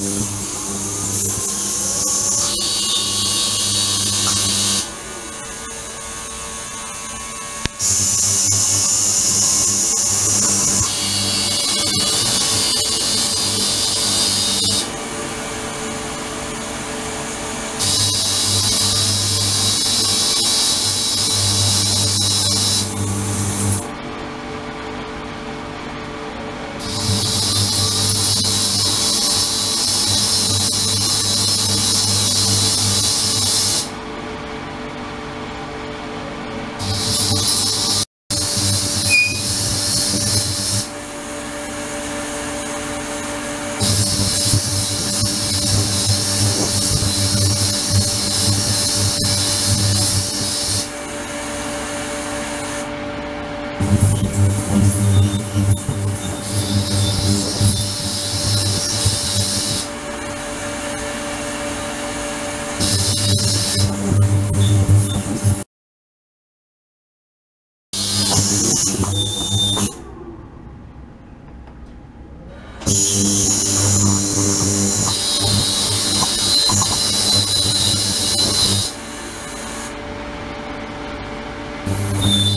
Mm-hmm. you